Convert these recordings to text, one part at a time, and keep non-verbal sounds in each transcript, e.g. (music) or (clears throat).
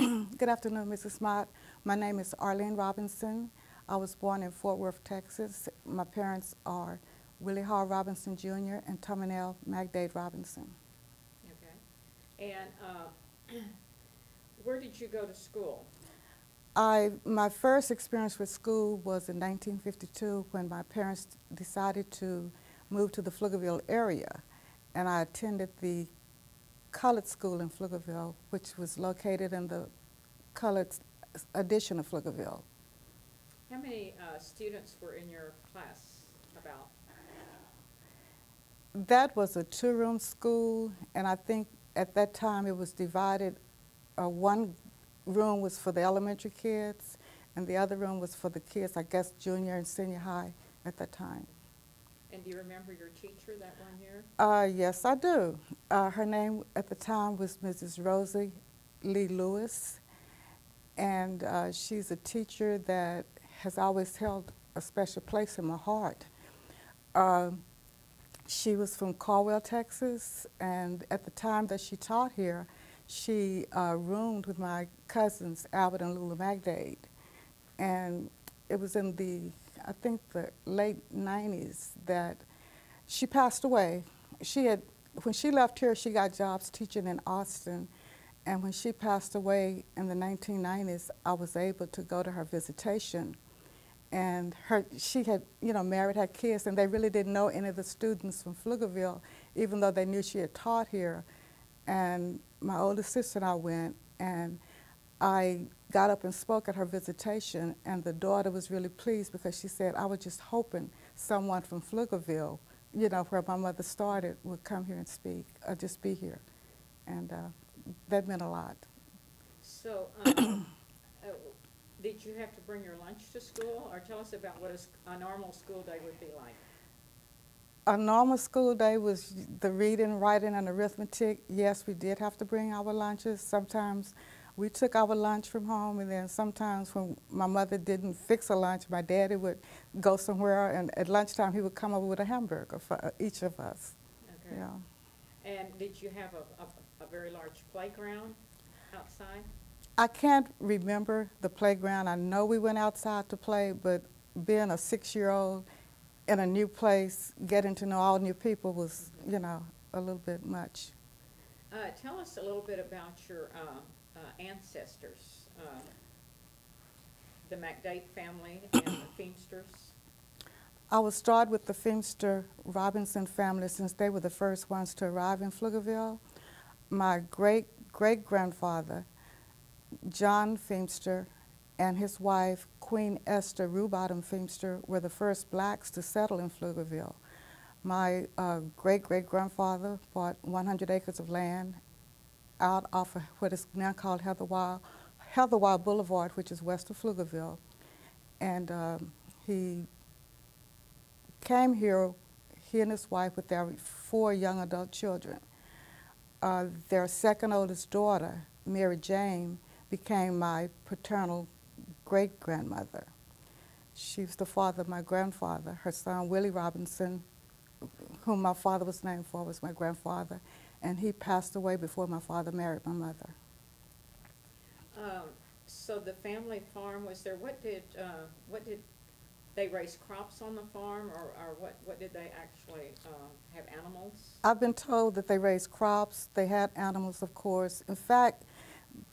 (clears throat) Good afternoon, Mrs. Mott. My name is Arlene Robinson. I was born in Fort Worth, Texas. My parents are Willie Hall Robinson Jr. and Tominelle McDade Robinson. Okay. And uh, (clears throat) where did you go to school? I, my first experience with school was in 1952 when my parents decided to move to the Pflugerville area. And I attended the colored school in Pflugerville, which was located in the colored edition of Pflugerville. How many uh, students were in your class about? That was a two-room school, and I think at that time it was divided. Uh, one room was for the elementary kids, and the other room was for the kids, I guess, junior and senior high at that time. And do you remember your teacher that one year? Uh, yes, I do. Uh, her name at the time was Mrs. Rosie Lee Lewis, and uh, she's a teacher that has always held a special place in my heart. Um, she was from Caldwell, Texas, and at the time that she taught here, she uh, roomed with my cousins, Albert and Lula McDade. And it was in the, I think, the late 90s that she passed away. She had, when she left here, she got jobs teaching in Austin. And when she passed away in the 1990s, I was able to go to her visitation and her, she had, you know, married, had kids, and they really didn't know any of the students from Pflugerville, even though they knew she had taught here. And my older sister and I went, and I got up and spoke at her visitation, and the daughter was really pleased because she said, I was just hoping someone from Pflugerville, you know, where my mother started, would come here and speak, or just be here. And uh, that meant a lot. So, um, (coughs) uh, did you have to bring your lunch to school, or tell us about what a normal school day would be like? A normal school day was the reading, writing, and arithmetic. Yes, we did have to bring our lunches. Sometimes we took our lunch from home, and then sometimes when my mother didn't fix a lunch, my daddy would go somewhere, and at lunchtime he would come over with a hamburger for uh, each of us. Okay. Yeah. And did you have a, a, a very large playground outside? I can't remember the playground. I know we went outside to play, but being a six-year-old in a new place, getting to know all new people was, you know, a little bit much. Uh, tell us a little bit about your uh, uh, ancestors, uh, the McDade family and the (coughs) Feemsters. I will start with the Feemster Robinson family since they were the first ones to arrive in Pflugerville. My great great grandfather, John Feemster, and his wife, Queen Esther Rubottom Feemster, were the first blacks to settle in Pflugerville. My uh, great great grandfather bought 100 acres of land out off of what is now called Heatherwilde, Heatherwilde Boulevard, which is west of Pflugerville. And um, he came here, he and his wife, with their four young adult children. Uh, their second oldest daughter, Mary Jane, became my paternal great grandmother. She was the father of my grandfather. Her son, Willie Robinson, whom my father was named for, was my grandfather, and he passed away before my father married my mother. Um, so the family farm was there. What did uh, what did they raise crops on the farm, or, or what what did they actually uh, have animals? I've been told that they raised crops, they had animals, of course. In fact,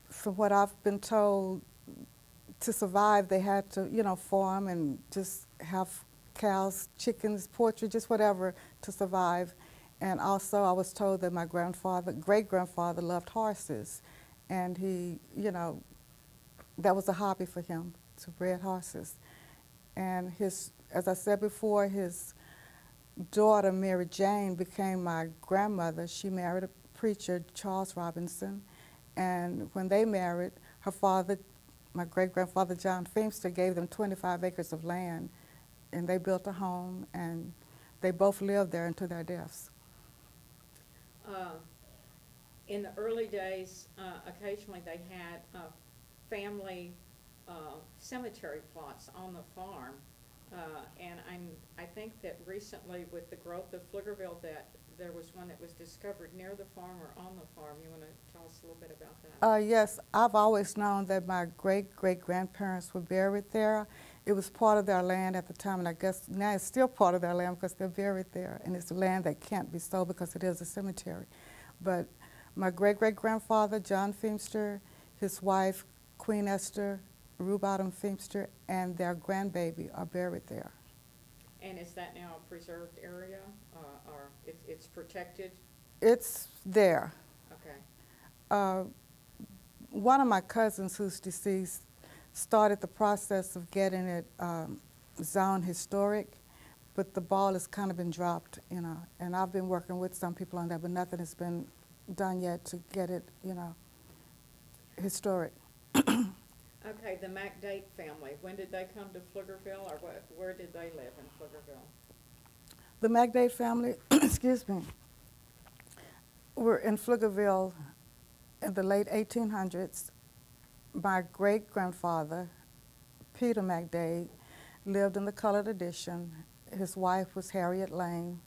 from what I've been told, to survive, they had to, you know, farm and just have cows, chickens, poultry, just whatever to survive. And also, I was told that my grandfather, great grandfather, loved horses, and he, you know, that was a hobby for him to breed horses. And his, as I said before, his daughter, Mary Jane, became my grandmother. She married a preacher, Charles Robinson, and when they married, her father, my great grandfather John Feemster, gave them 25 acres of land, and they built a home, and they both lived there until their deaths. Uh, in the early days, uh, occasionally they had uh, family uh, cemetery plots on the farm. Uh, and I'm, I think that recently with the growth of Pflugerville, that there was one that was discovered near the farm or on the farm. You wanna tell us a little bit about that? Uh, yes, I've always known that my great great grandparents were buried there. It was part of their land at the time, and I guess now it's still part of their land because they're buried there, and it's land that can't be sold because it is a cemetery. But my great great grandfather, John Feemster, his wife, Queen Esther, Rue Bottom Feemster, and their grandbaby are buried there. And is that now a preserved area, uh, or it's, it's protected? It's there. Okay, uh, one of my cousins who's deceased started the process of getting it um, zoned historic, but the ball has kind of been dropped, you know. And I've been working with some people on that, but nothing has been done yet to get it, you know, historic. (clears throat) okay, the McDade family, when did they come to Pflugerville, or what, where did they live in Pflugerville? The McDade family, (clears throat) excuse me, were in Pflugerville in the late 1800s. My great grandfather, Peter McDade, lived in the colored edition. His wife was Harriet Lane,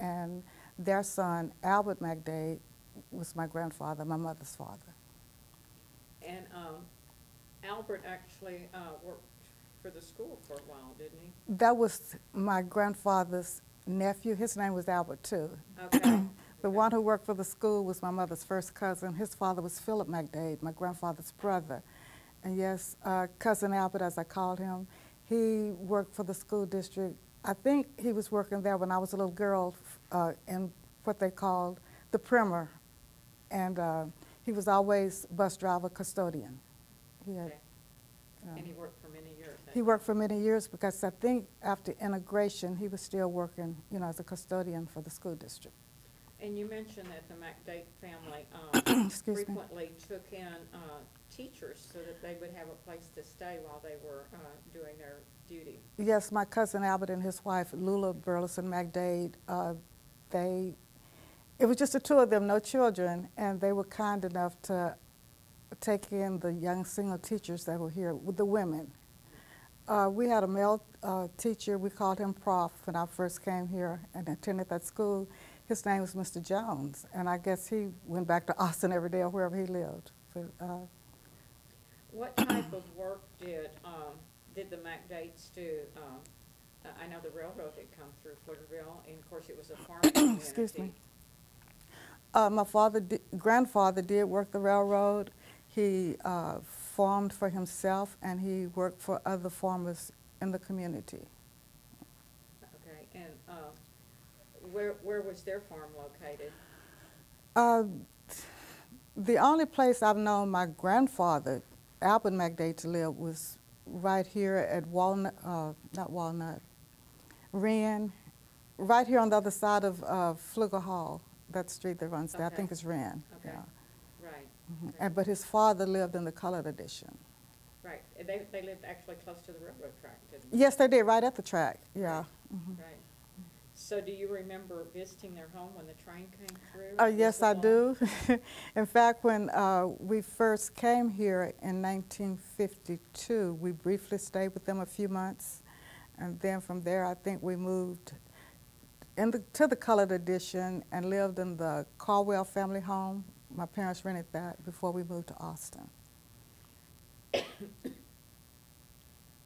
and their son, Albert McDade, was my grandfather, my mother's father. And, um, Albert actually, uh, worked for the school for a while, didn't he? That was my grandfather's nephew. His name was Albert, too. Okay. (clears throat) The one who worked for the school was my mother's first cousin. His father was Philip McDade, my grandfather's brother. And yes, uh, cousin Albert, as I called him, he worked for the school district. I think he was working there when I was a little girl uh, in what they called the primer. And uh, he was always bus driver custodian. He, had, Okay. um, And he worked for many years. he worked for many years because I think after integration, he was still working, you know, as a custodian for the school district. And you mentioned that the McDade family, um, (coughs) Excuse me. frequently took in, uh, teachers so that they would have a place to stay while they were, uh, doing their duty. Yes, my cousin Albert and his wife Lula Burleson McDade, uh, they, it was just the two of them, no children, and they were kind enough to take in the young single teachers that were here, with the women. Uh, we had a male uh, teacher, we called him Prof when I first came here and attended that school. His name was Mr. Jones, and I guess he went back to (laughs) Austin every day or wherever he lived. But, uh, What type of work did, um, did the McDades do? Um, I know the railroad had come through Pflugerville, and of course it was a farming community. (coughs) Excuse me. Uh, my father, di- grandfather did work the railroad. He uh, farmed for himself and he worked for other farmers in the community. Okay, and, uh, where, where was their farm located? Uh, the only place I've known my grandfather, Albert McDade, to live was right here at Walnut, uh, not Walnut, Wren, right here on the other side of uh, Pfluger Hall, that street that runs there. I think it's Wren. Okay. Yeah. Right. Okay. And, but his father lived in the colored edition. right. They, they lived actually close to the railroad track, didn't they? Yes, they did, right at the track, yeah. mhm. Right. So do you remember visiting their home when the train came through? Uh, yes, I do. (laughs) In fact, when uh, we first came here in 1952, we briefly stayed with them a few months. And then from there, I think we moved in the, to the colored edition and lived in the Caldwell family home. My parents rented that before we moved to Austin.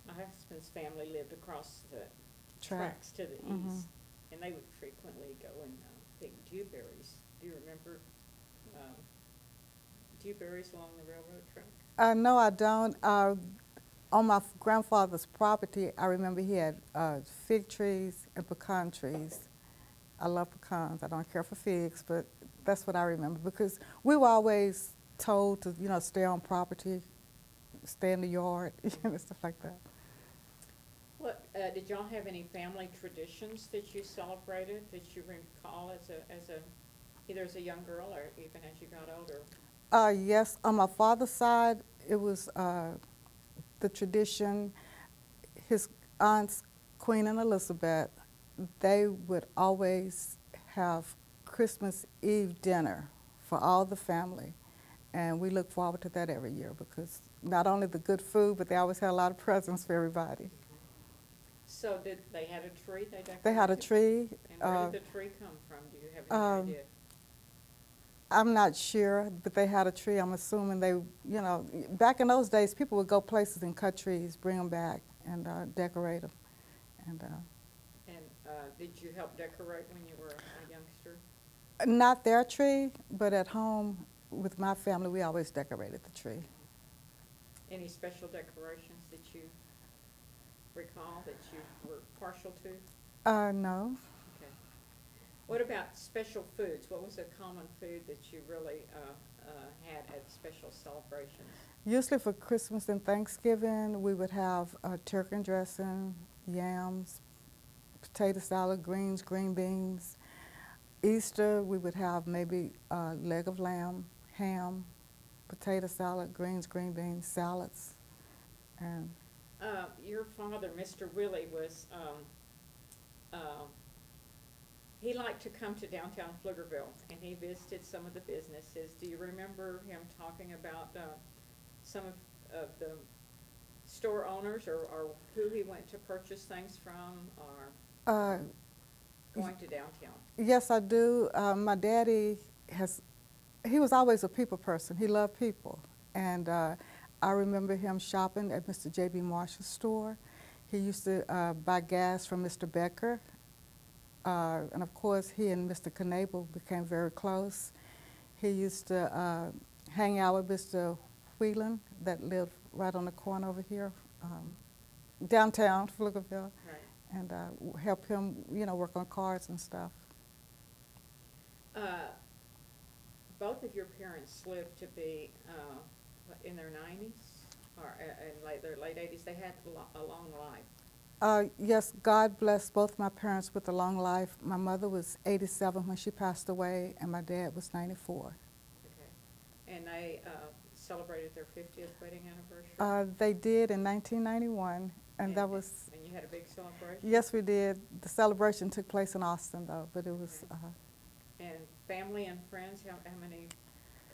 My husband's family lived across the Track. tracks to the Mhm. east, and they would frequently go and uh, pick dewberries. Do you remember um, dewberries along the railroad track? Uh, no, I don't. Uh, on my grandfather's property, I remember he had uh, fig trees and pecan trees. I love pecans. I don't care for figs, but that's what I remember because we were always told to, you know, stay on property, stay in the yard, (laughs) you know, stuff like that. What, uh, did y'all have any family traditions that you celebrated, that you recall as a, as a, either as a young girl or even as you got older? Uh, yes, on my father's side, it was uh, the tradition. His aunts, Queen and Elizabeth, they would always have Christmas Eve dinner for all the family. And we look forward to that every year because not only the good food, but they always had a lot of presents for everybody. So did, they had a tree they? They had a tree. And where uh, did the tree come from? Do you have any um, idea? I'm not sure, but they had a tree. I'm assuming they, you know, back in those days, people would go places and cut trees, bring them back, and uh, decorate them. And uh, And uh, did you help decorate when you were? Not their tree, but at home with my family, we always decorated the tree. Any special decorations that you recall that you were partial to? Uh, no, Okay. What about special foods? What was a common food that you really uh, uh, had at special celebrations? usually for Christmas and Thanksgiving, we would have uh, turkey and dressing, yams, potato salad, greens, green beans. Easter, we would have maybe a leg of lamb, ham, potato salad, greens, green beans, salads, and Uh, Your father, Mr. Willie, was, um, uh, he liked to come to downtown Pflugerville, and he visited some of the businesses. Do you remember him talking about uh, some of of the store owners, or or who he went to purchase things from, or uh, going to downtown? Yes, I do. Uh, my daddy has, he was always a people person. He loved people. And uh, I remember him shopping at Mr. J.B. Marshall's store. He used to uh, buy gas from Mr. Becker. Uh, and of course, he and Mr. Knable became very close. He used to uh, hang out with Mr. Whelan that lived right on the corner over here, um, downtown Pflugerville, Right. And uh, help him, you know, work on cars and stuff. Uh, Both of your parents lived to be uh, in their nineties, or uh, in late, their late eighties. They had a long life. Uh, yes, God bless both my parents with a long life. My mother was 87 when she passed away, and my dad was 94. Okay. And they uh, celebrated their fiftieth wedding anniversary? Uh, they did in 1991, and that was, And you had a big celebration? yes, we did. The celebration took place in Austin, though, but it was, uh, And family and friends, how, how many,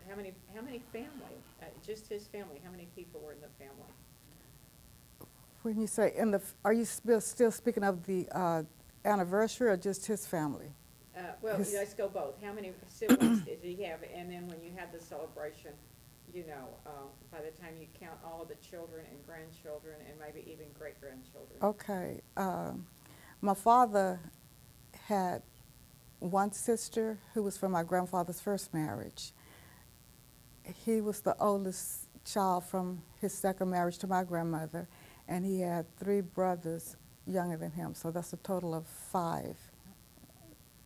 how many, how many family? Uh, Just his family, how many people were in the family? when you say, in the, are you still still speaking of the uh, anniversary or just his family? Uh, Well, His- let's go both. How many siblings did he have? And then when you had the celebration, you know, uh, by the time you count all of the children and grandchildren and maybe even great-grandchildren? Okay. Um, my father had one sister who was from my grandfather's first marriage. He was the oldest child from his second marriage to my grandmother, and he had three brothers younger than him, so that's a total of five.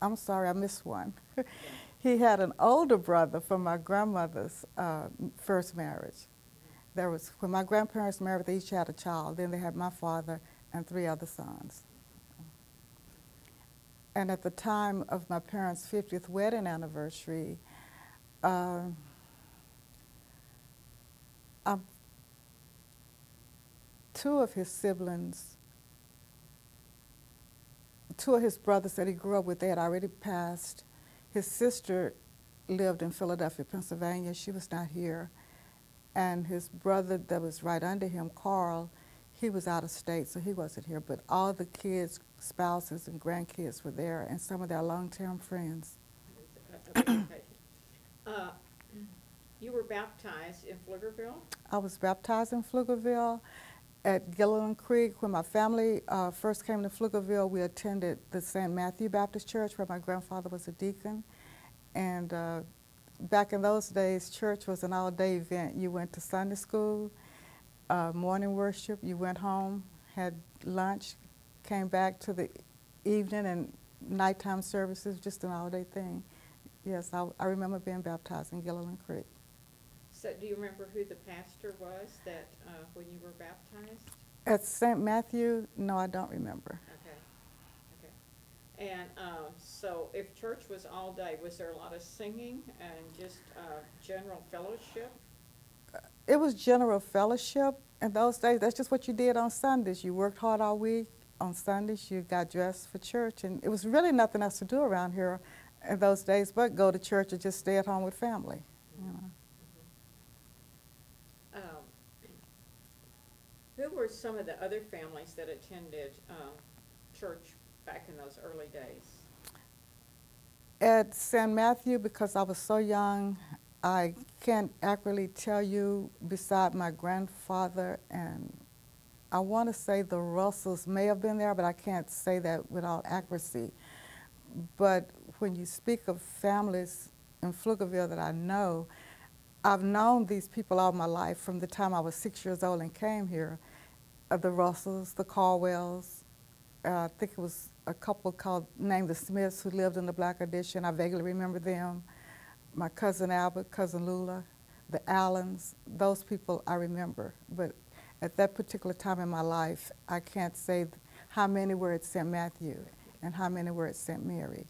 I'm sorry, I missed one. (laughs) he had an older brother from my grandmother's uh, first marriage. There was when my grandparents married, they each had a child. Then they had my father and three other sons. And at the time of my parents' 50th wedding anniversary, uh, two of his siblings, two of his brothers that he grew up with, they had already passed. His sister lived in Philadelphia, Pennsylvania. She was not here. And his brother that was right under him, Carl, he was out of state, so he wasn't here. But all the kids, spouses, and grandkids were there, and some of their long-term friends. (coughs) Uh, You were baptized in Pflugerville? I was baptized in Pflugerville at Gilliland Creek. When my family uh, first came to Pflugerville, we attended the St. Matthew Baptist Church where my grandfather was a deacon. And uh, back in those days, church was an all-day event. You went to Sunday school, uh, morning worship, you went home, had lunch, came back to the evening and nighttime services, just an all-day thing. Yes, I, I remember being baptized in Gilliland Creek. So do you remember who the pastor was that, uh, when you were baptized? At St. Matthew, no, I don't remember. Okay, okay. And uh, so if church was all day, was there a lot of singing and just uh, general fellowship? It was general fellowship. In those days, that's just what you did on Sundays. You worked hard all week. On Sundays, you got dressed for church. And it was really nothing else to do around here in those days but go to church or just stay at home with family. You know. Um, Who were some of the other families that attended um, church back in those early days? At St. Matthew, because I was so young, I can't accurately tell you beside my grandfather and I want to say the Russells may have been there, but I can't say that without accuracy. But when you speak of families in Pflugerville that I know, I've known these people all my life from the time I was six years old and came here. Uh, the Russells, the Caldwells, uh, I think it was a couple called named the Smiths who lived in the Black Addition. I vaguely remember them. My cousin Albert, cousin Lula, the Allens, those people I remember. But at that particular time in my life, I can't say how many were at St. Matthew and how many were at St. Mary.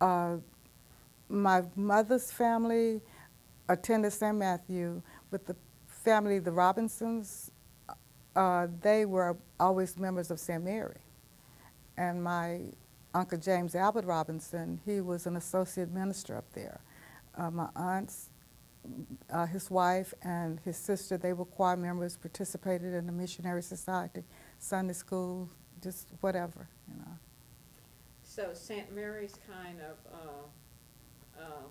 Uh, my mother's family attended St. Matthew, but the family, the Robinsons, uh, they were always members of St. Mary. And my Uncle James Albert Robinson, he was an associate minister up there. Uh, my aunts, uh, his wife and his sister, they were choir members, participated in the missionary society, Sunday school, just whatever, you know. So St. Mary's kind of, uh, uh,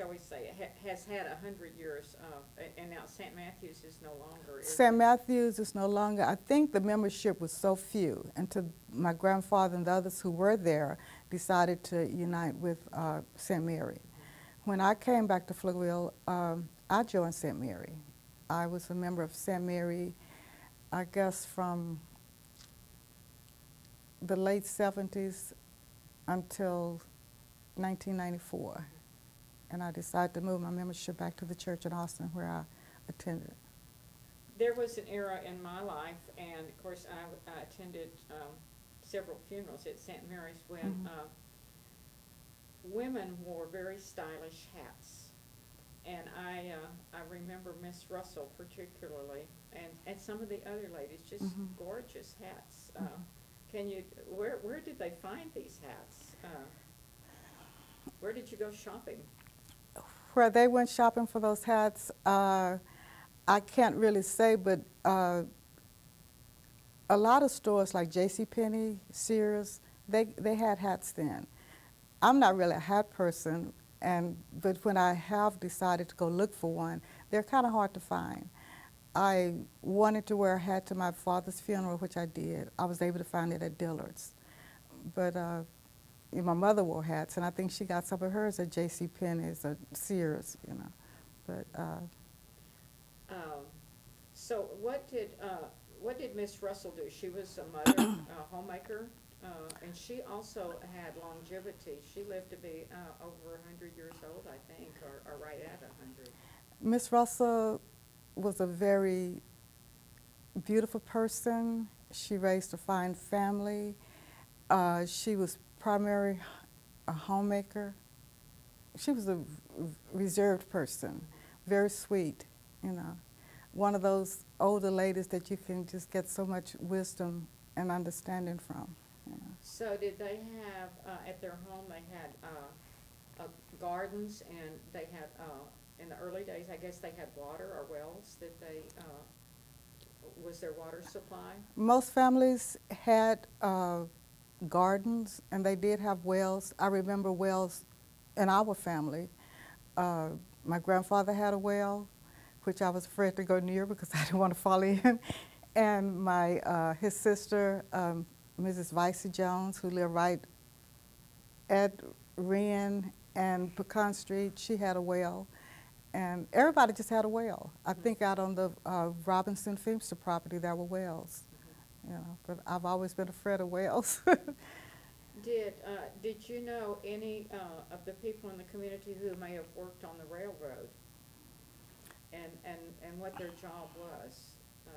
shall we say, ha- has had a hundred years, uh, and now St. Matthew's is no longer. St. Matthews is no longer, I think the membership was so few, and to my grandfather and the others who were there decided to unite with uh, St. Mary. When I came back to Pflugerville, um, I joined St. Mary. I was a member of St. Mary, I guess, from the late 70s until 1994. And I decided to move my membership back to the church in Austin where I attended. There was an era in my life, and of course, I, I attended, um, several funerals at St. Mary's when, Mhm. uh, women wore very stylish hats. And I, uh, I remember Miss Russell particularly, and, and some of the other ladies, just Mhm. gorgeous hats. Uh, Mhm. Can you, where, where did they find these hats? Uh, Where did you go shopping? Where they went shopping for those hats, uh, I can't really say, but uh, a lot of stores like J.C. Penney, Sears, they they had hats then. I'm not really a hat person, and but when I have decided to go look for one, they're kind of hard to find. I wanted to wear a hat to my father's funeral, which I did. I was able to find it at Dillard's, but. Uh, my mother wore hats, and I think she got some of hers at J.C. Penney's or Sears, you know. But uh, Um, So what did, uh, what did Miss Russell do? She was a mother, a (coughs) homemaker, uh, and she also had longevity. She lived to be uh, over a hundred years old, I think, or, or right at a hundred. Miss Russell was a very beautiful person. She raised a fine family. Uh, she was primary a homemaker. She was a reserved person, very sweet, you know. One of those older ladies that you can just get so much wisdom and understanding from. You know. So did they have, uh, at their home, they had uh, uh, gardens and they had, uh, in the early days, I guess they had water or wells that they, uh, was their water supply? Most families had uh, gardens and they did have wells. I remember wells in our family. Uh, my grandfather had a well, which I was afraid to go near because (laughs) I didn't want to fall in. And my uh, his sister, um, Mrs. Vicey Jones, who lived right at Wren and Pecan Street, she had a well. And everybody just had a well. I think out on the uh, Robinson Feemster property there were wells. You know, but I've always been afraid of wells. (laughs) Did, uh, did you know any, uh, of the people in the community who may have worked on the railroad? And, and, and what their job was? Uh,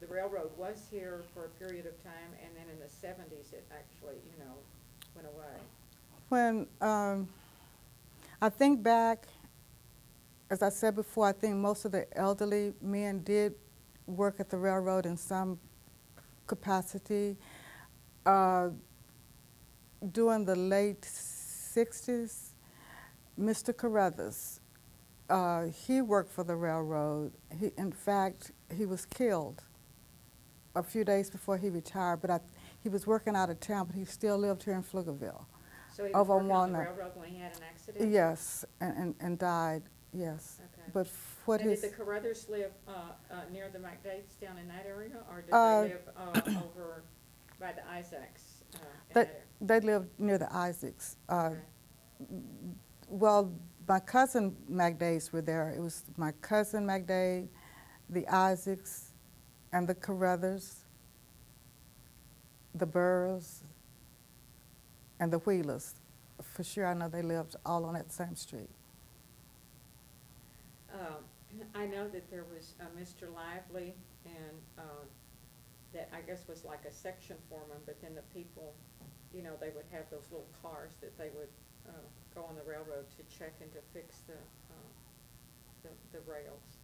The railroad was here for a period of time, and then in the seventies, it actually, you know, went away. when um, I think back, as I said before, I think most of the elderly men did work at the railroad in some capacity. Uh, during the late 60s, Mr. Carruthers, uh, he worked for the railroad. He, in fact, he was killed a few days before he retired, but I, he was working out of town, but he still lived here in Pflugerville. So he was Over working on the railroad when he had an accident? Yes, and, and, and died, yes. Okay. But what his, did the Carruthers live, uh, uh, near the McDades down in that area, or did Uh, they live, uh, (clears throat) over by the Isaacs, uh, in They- that area? they lived near the Isaacs. Uh, Okay. Well, my cousin McDades were there. It was my cousin McDade, the Isaacs, and the Carruthers, the Burrs, and the Wheelers. For sure, I know they lived all on that same street. Um, I know that there was uh, Mr. Lively and, uh, that I guess was like a section foreman, but then the people, you know, they would have those little cars that they would uh, go on the railroad to check and to fix the, uh, the the rails.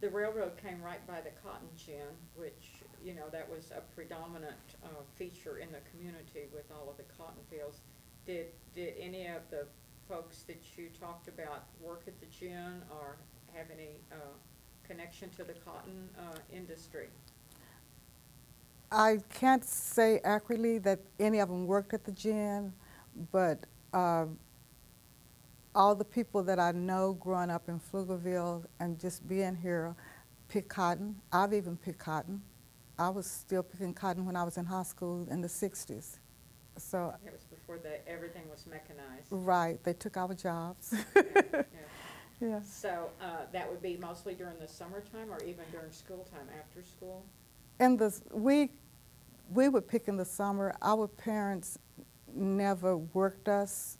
The railroad came right by the cotton gin, which, you know, that was a predominant uh, feature in the community with all of the cotton fields. Did, did any of the folks that you talked about work at the gin or have any uh, connection to the cotton uh, industry? I can't say accurately that any of them worked at the gin, but uh, all the people that I know growing up in Pflugerville and just being here pick cotton. I've even picked cotton. I was still picking cotton when I was in high school in the 60s. So, Before the, everything was mechanized. right, they took our jobs. Yeah, (laughs) yeah. yes. So uh, that would be mostly during the summertime or even during school time, after school? And the, we, we would pick in the summer. Our parents never worked us.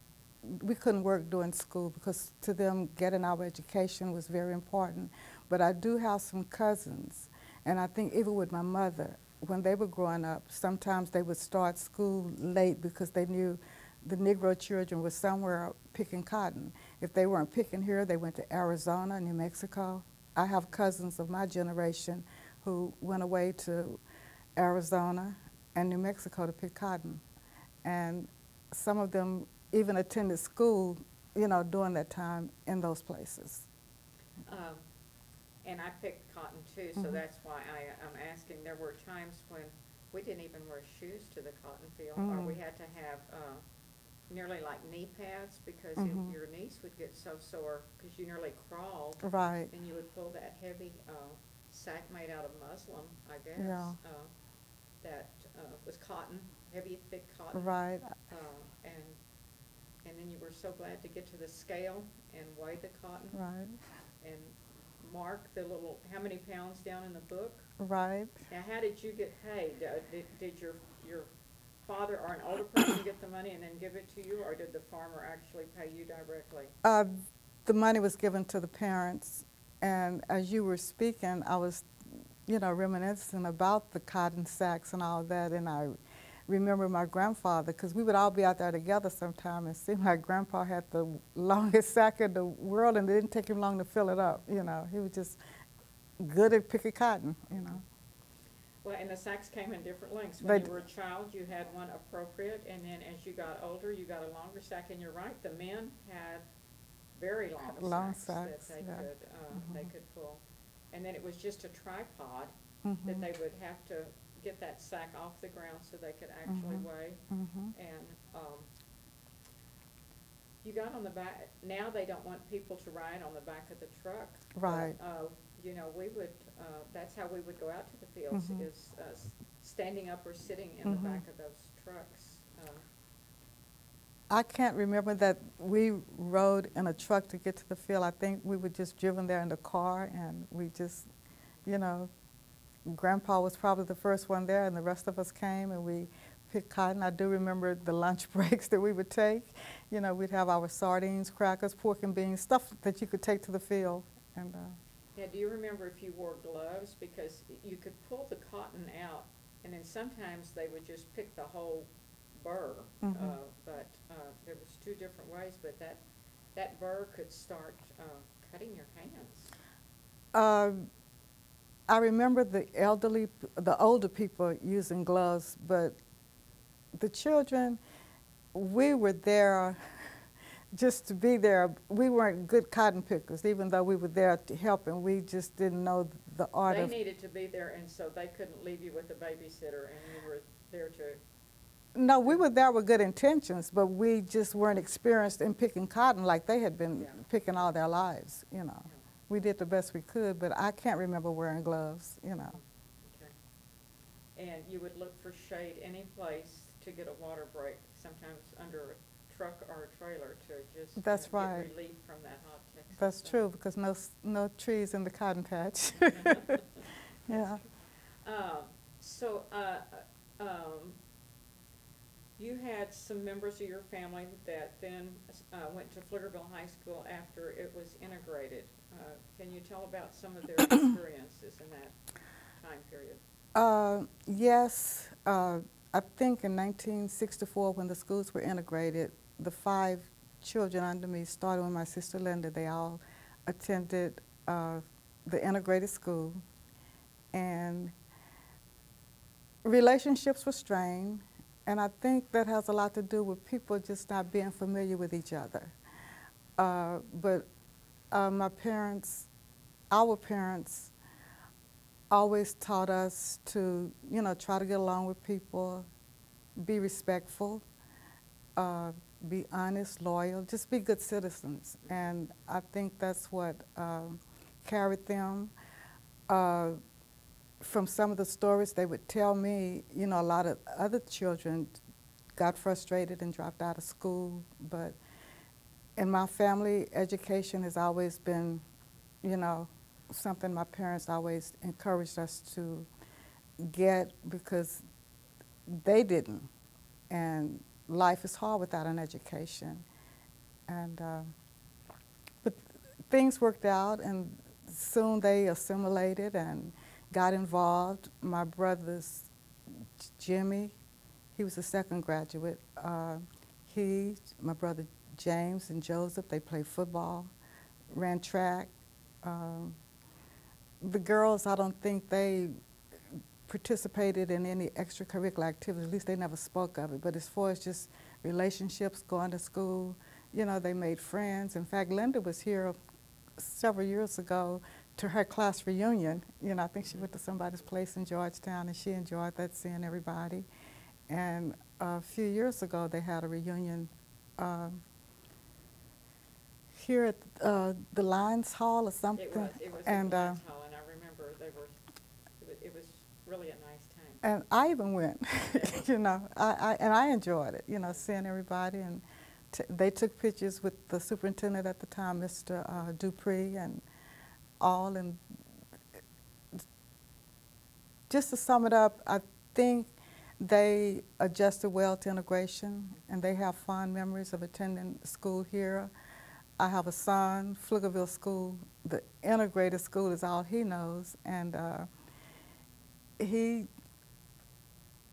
We couldn't work during school because to them getting our education was very important. But I do have some cousins, and I think even with my mother, when they were growing up, sometimes they would start school late because they knew the Negro children were somewhere picking cotton. If they weren't picking here, they went to Arizona, New Mexico. I have cousins of my generation who went away to Arizona and New Mexico to pick cotton. And some of them even attended school, you know, during that time in those places. Um, And I picked cotton too, so Mhm. that's why I, I'm asking. There were times when we didn't even wear shoes to the cotton field, or we Mm. had to have uh, nearly like knee pads because Mhm. you- your knees would get so sore because you nearly crawled. Right. And you would pull that heavy uh, sack made out of muslin, I guess. Yeah. uh, That uh, was cotton, heavy, thick cotton. Right. uh, And, and then you were so glad to get to the scale and weigh the cotton Right. and mark the little, how many pounds down in the book. Right. Now, how did you get paid? Uh, Did, did your, your father or an older person get the money and then give it to you, or did the farmer actually pay you directly? Uh, the money was given to the parents, and as you were speaking, I was, you know, reminiscing about the cotton sacks and all that, and I remember my grandfather, because we would all be out there together sometime, and see my grandpa had the longest (laughs) sack in the world, and it didn't take him long to fill it up, you know. He was just good at picking cotton, you know. Well, and the sacks came in different lengths. When d- you were a child, you had one appropriate, and then as you got older, you got a longer sack. And you're right, the men had very long Long sacks sacks, that they yeah. could, uh, they Mhm. could pull. And then it was just a tripod Mhm. that they would have to get that sack off the ground so they could actually Mhm. weigh. Mhm. And, um, you got on the back, now they don't want people to ride on the back of the truck. but, Right. Uh, you know, we would, uh, that's how we would go out to the fields, Mhm. is, uh, s- standing up or sitting in the Mhm. back of those trucks. Uh, I can't remember that we rode in a truck to get to the field. I think we were just driven there in the car, and we just, you know, Grandpa was probably the first one there, and the rest of us came and we picked cotton. I do remember the lunch (laughs) breaks that we would take. You know, we'd have our sardines, crackers, pork and beans, stuff that you could take to the field. And uh, Now, do you remember if you wore gloves? Because you could pull the cotton out, and then sometimes they would just pick the whole burr. Mhm. Uh, But uh, there was two different ways, but that, that burr could start uh, cutting your hands. I remember the elderly, the older people using gloves, but the children, we were there (laughs) just to be there. We weren't good cotton pickers, even though we were there to help, and we just didn't know the art They of. needed to be there, and so they couldn't leave you with a babysitter, and you were there to, No, we were there with good intentions, but we just weren't experienced in picking cotton like they had been Yeah. picking all their lives. You know, Yeah. We did the best we could, but I can't remember wearing gloves. You know. okay. And you would look for shade any place to get a water break, sometimes under a truck or a trailer to just That's uh, right. get relief from that hot Texas. That's true because no no trees in the cotton patch. (laughs) (laughs) yeah. Um, so, uh, uh, um, you had some members of your family that then, uh, went to Pflugerville High School after it was integrated. Uh, can you tell about some of their (coughs) experiences in that time period? Uh, yes, uh, I think in 1964, when the schools were integrated, the five children under me, starting with my sister Linda, they all attended uh, the integrated school, and relationships were strained, and I think that has a lot to do with people just not being familiar with each other. Uh, but uh, my parents, our parents, always taught us to, you know, try to get along with people, be respectful, uh, be honest, loyal, just be good citizens. And I think that's what um, carried them. Uh, from some of the stories they would tell me, you know, a lot of other children got frustrated and dropped out of school. But in my family, education has always been, you know, something my parents always encouraged us to get because they didn't. And life is hard without an education. And, uh, but things worked out, and soon they assimilated and got involved. My brothers, Jimmy, he was a second graduate. Uh, he, my brother James and Joseph, they played football, ran track. Um, the girls, I don't think they participated in any extracurricular activities. At least they never spoke of it. But as far as just relationships, going to school, you know, they made friends. In fact, Linda was here several years ago to her class reunion. You know, I think she went to somebody's place in Georgetown, and she enjoyed that, seeing everybody. And a few years ago, they had a reunion um, here at uh, the Lions Hall or something. It was, it was and, uh, Lions Hall, and I remember they were, it was, it was really a nice time. And I even went, (laughs) you know, I, I, and I enjoyed it, you know, seeing everybody. And t- they took pictures with the superintendent at the time, Mr. Uh, Dupree, and all. And just to sum it up, I think they adjusted well to integration, and they have fond memories of attending school here. I have a son, Pflugerville School, the integrated school is all he knows, and uh, he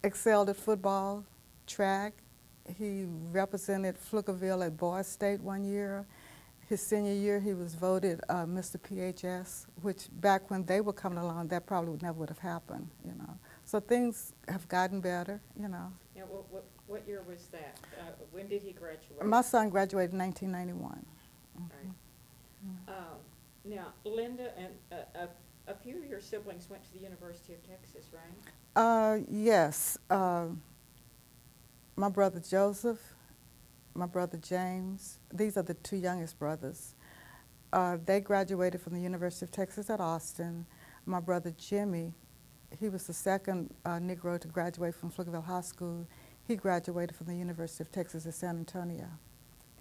excelled at football, track. He represented Pflugerville at Boys State one year. His senior year, he was voted uh, Mr. PHS, which back when they were coming along, that probably would never would have happened, you know. So things have gotten better, you know. Now, what, what, what year was that? Uh, when did he graduate? My son graduated in 1991. Right. Um, now, Linda and uh, a, a few of your siblings went to the University of Texas, right? Uh, yes. Uh, my brother Joseph, my brother James, these are the two youngest brothers. Uh, they graduated from the University of Texas at Austin. My brother Jimmy, he was the second uh, Negro to graduate from Pflugerville High School. He graduated from the University of Texas at San Antonio.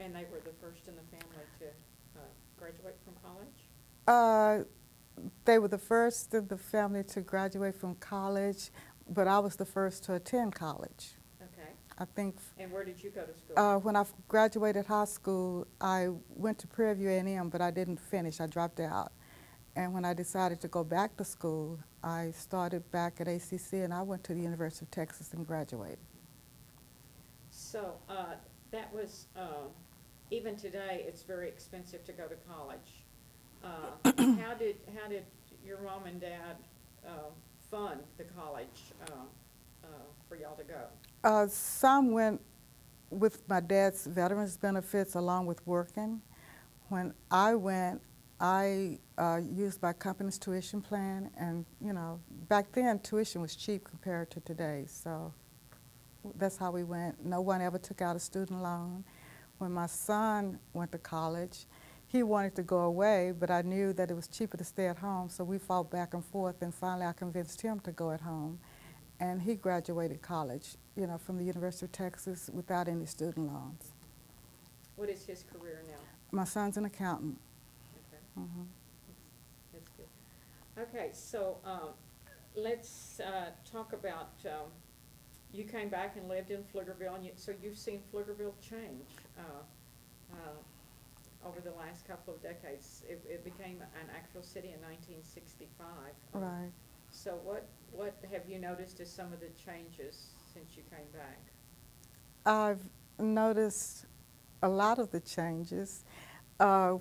And they were the first in the family to uh, graduate from college? Uh, they were the first in the family to graduate from college, but I was the first to attend college. Okay. I think And where did you go to school? Uh, when I graduated high school, I went to Prairie View A&M, but I didn't finish. I dropped out. And when I decided to go back to school, I started back at ACC, and I went to the University of Texas and graduated. So, uh, that was, uh, even today, it's very expensive to go to college. Uh, (clears throat) how did, how did your mom and dad, uh, fund the college, uh, uh, for y'all to go? Uh, some went with my dad's veterans benefits along with working, when I went, I uh, used my company's tuition plan, and you know, back then tuition was cheap compared to today. So that's how we went. No one ever took out a student loan. When my son went to college, he wanted to go away, but I knew that it was cheaper to stay at home, so we fought back and forth, and finally I convinced him to go at home. And he graduated college, you know, from the University of Texas without any student loans. What is his career now? My son's an accountant. Okay, Mhm. that's good. Okay, so, um, let's, uh, talk about, um, you came back and lived in Pflugerville, and you, so you've seen Pflugerville change, uh, uh, over the last couple of decades. It, it became an actual city in nineteen sixty-five. Right. So what, what have you noticed as some of the changes since you came back? I've noticed a lot of the changes. Uh,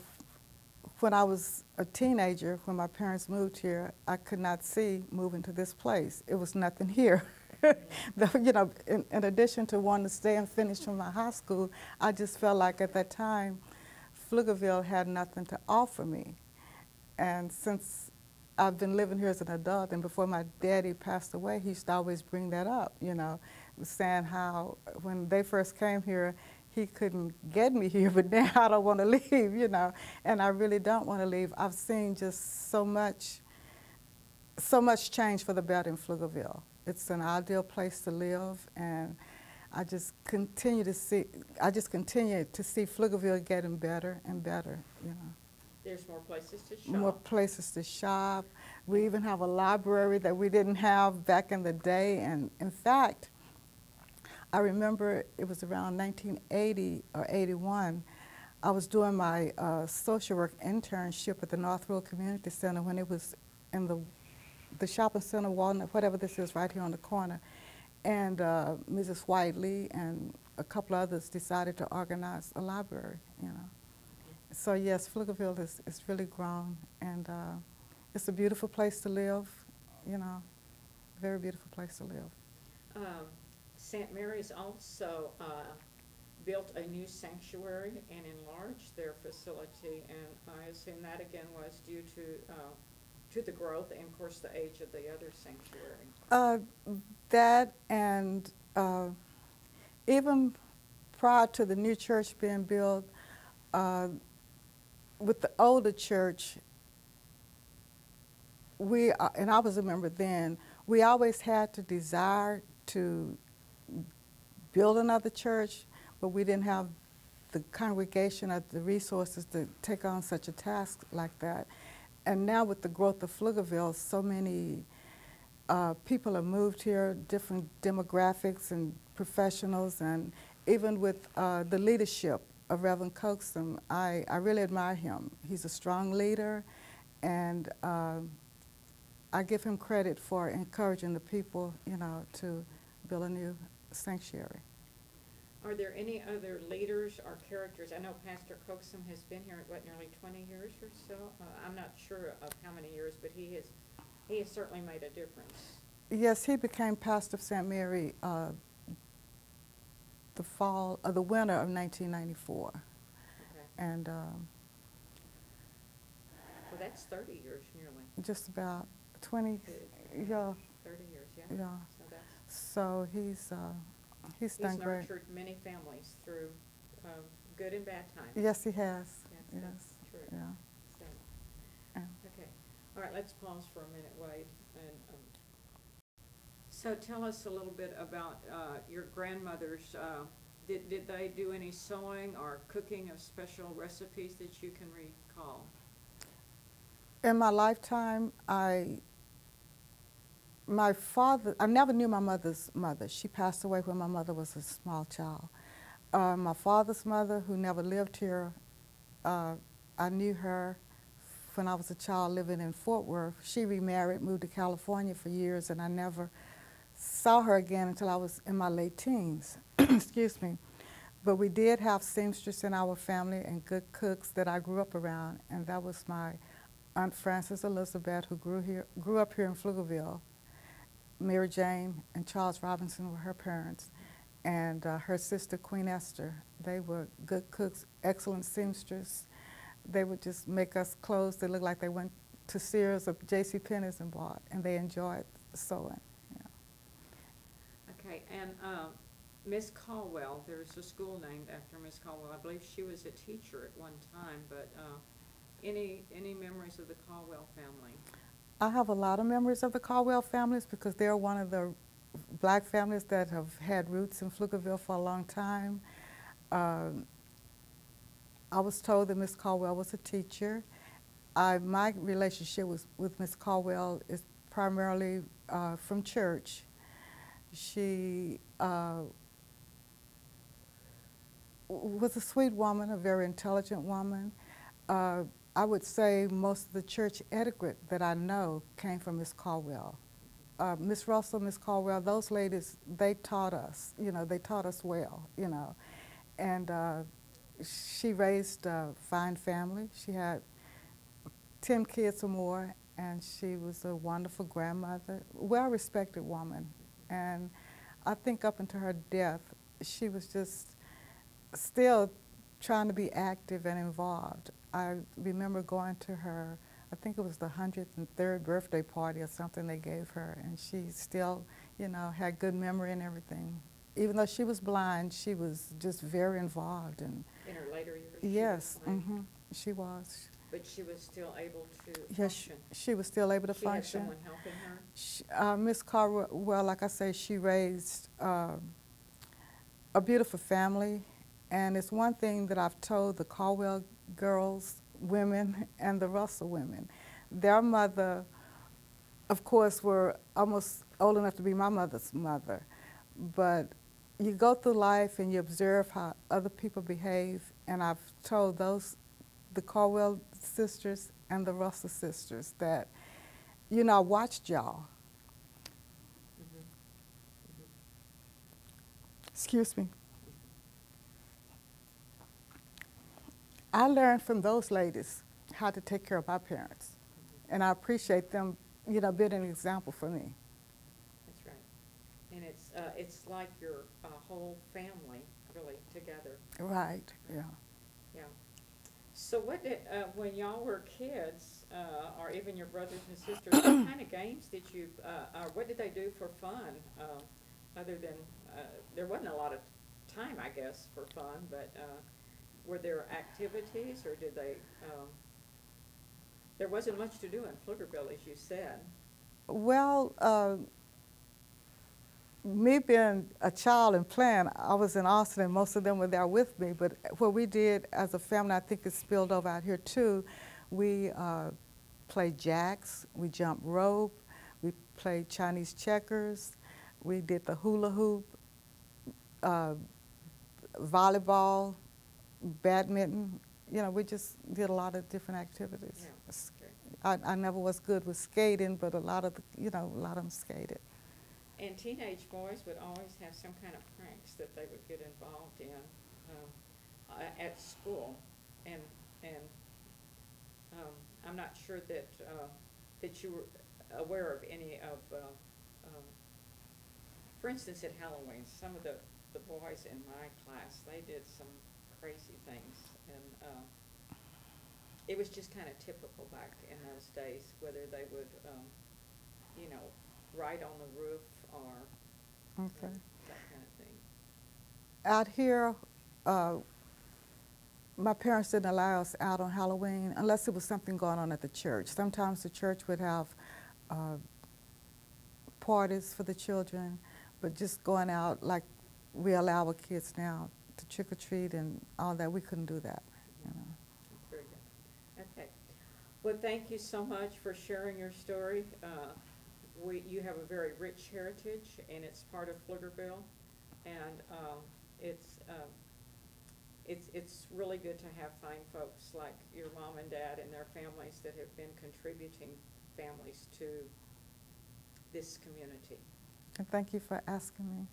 when I was a teenager, when my parents moved here, I could not see moving to this place. It was nothing here. (laughs) (laughs) You know, in, in addition to wanting to stay and finish from my high school, I just felt like at that time, Pflugerville had nothing to offer me. And since I've been living here as an adult, and before my daddy passed away, he used to always bring that up, you know, saying how when they first came here, he couldn't get me here, (laughs) but now I don't want to leave, you know, and I really don't want to leave. I've seen just so much, so much change for the better in Pflugerville. It's an ideal place to live, and I just continue to see, I just continue to see Pflugerville getting better and better, you know There's more places to shop. more places to shop. We even have a library that we didn't have back in the day. And in fact, I remember it was around 1980 or 81. I was doing my uh, social work internship at the North Road Community Center when it was in the the shopping center, Walnut, whatever this is, right here on the corner. And uh, Mrs. Whiteley and a couple others decided to organize a library, you know. So yes, Pflugerville is, is really grown, and uh, it's a beautiful place to live, you know, very beautiful place to live. Um, St. Mary's also uh, built a new sanctuary and enlarged their facility, and I assume that again was due to, uh, to the growth and of course the age of the other sanctuary. Uh, that and uh, even prior to the new church being built, uh, with the older church, we, uh, and I was a member then, we always had to desire to build another church, but we didn't have the congregation or the resources to take on such a task like that. And now with the growth of Pflugerville, so many uh, people have moved here, different demographics and professionals, and even with uh, the leadership of Reverend Coaxum, I, I really admire him. He's a strong leader, and uh, I give him credit for encouraging the people, you know, to build a new sanctuary. Are there any other leaders or characters? I know Pastor Coaxum has been here, what, nearly twenty years or so? Uh, I'm not sure of how many years, but he has, he has certainly made a difference. Yes, he became pastor of St. Mary uh, the fall, uh, the winter of 1994, Okay, and um, so that's thirty years nearly, just about 20, yeah, thirty years, yeah? yeah. So that's, So he's uh, he's he's done great. nurtured many families through, um, good and bad times. Yes, he has. Yes, Yes, that's true. yeah. So. Okay, all right, let's pause for a minute, Wade. And, um, So tell us a little bit about uh, your grandmother's, uh, did, did they do any sewing or cooking of special recipes that you can recall? In my lifetime, I, my father, I never knew my mother's mother. She passed away when my mother was a small child. Uh, my father's mother, who never lived here, uh, I knew her when I was a child living in Fort Worth. She remarried, moved to California for years, and I never saw her again until I was in my late teens. (clears throat) Excuse me. But we did have seamstress in our family and good cooks that I grew up around, and that was my Aunt Frances Elizabeth, who grew here, grew up here in Pflugerville. Mary Jane and Charles Robinson were her parents, and uh, her sister Queen Esther. They were good cooks, excellent seamstress. They would just make us clothes that looked like they went to Sears or J.C. Penney's and bought, and they enjoyed sewing. Okay, and um, Miss Caldwell, there's a school named after Miss Caldwell. I believe she was a teacher at one time, but uh, any, any memories of the Caldwell family? I have a lot of memories of the Caldwell families because they're one of the black families that have had roots in Pflugerville for a long time. Um, I was told that Miss Caldwell was a teacher. I, my relationship was, with Miss Caldwell is primarily uh, from church. She uh, was a sweet woman, a very intelligent woman. Uh, I would say most of the church etiquette that I know came from Miss Caldwell. Uh, Miss Russell, Miss Caldwell, those ladies, they taught us, you know, they taught us well, you know. And uh, she raised a fine family. She had 10 kids or more, and she was a wonderful grandmother, well-respected woman. And I think up until her death, she was just still trying to be active and involved. I remember going to her, I think it was the 103rd birthday party or something they gave her, and she still, you know, had good memory and everything. Even though she was blind, she was just very involved. And In her later years? she was yes, blind, hmm she was. But she was still able to Yes, she, function? she was still able to She had function. someone helping her? She, uh, Miss Caldwell, well, like I say, she raised uh, a beautiful family, and it's one thing that I've told the Caldwell girls, women, (laughs) and the Russell women. Their mother, of course, were almost old enough to be my mother's mother, but you go through life and you observe how other people behave, and I've told those, the Caldwell sisters and the Russell sisters, that you know, I watched y'all. Mhm. Excuse me. I learned from those ladies how to take care of my parents, and I appreciate them, you know, being an example for me. That's right. And it's, uh, it's like your uh, whole family really together, Right. Yeah. yeah. So what did, uh, when y'all were kids, uh, or even your brothers and sisters, what (coughs) kind of games did you, uh, or what did they do for fun? uh, Other than, uh, there wasn't a lot of time, I guess, for fun, but uh, were there activities or did they, um, there wasn't much to do in Pflugerville, as you said. Well, uh, me being a child and playing, I was in Austin, and most of them were there with me. But what we did as a family, I think it spilled over out here too. We uh, played jacks, we jumped rope, we played Chinese checkers, we did the hula hoop, uh, volleyball, badminton. You know, we just did a lot of different activities. Yeah, I, I never was good with skating, but a lot of the, you know, a lot of them skated. And teenage boys would always have some kind of pranks that they would get involved in um, uh, at school. And, and um, I'm not sure that, uh, that you were aware of any of, uh, um, for instance, at Halloween, some of the, the boys in my class, they did some crazy things. And uh, it was just kind of typical back in those days, whether they would, um, you know, ride on the roof or Okay. that kind of thing. Out here, uh, my parents didn't allow us out on Halloween unless there was something going on at the church. Sometimes the church would have uh, parties for the children, but just going out like we allow our kids now to trick or treat and all that, we couldn't do that. You know. Very good. Okay. Well, thank you so much for sharing your story. Uh, We, you have a very rich heritage, and it's part of Pflugerville. And um, it's, um, it's, it's really good to have fine folks like your mom and dad and their families that have been contributing families to this community. And thank you for asking me.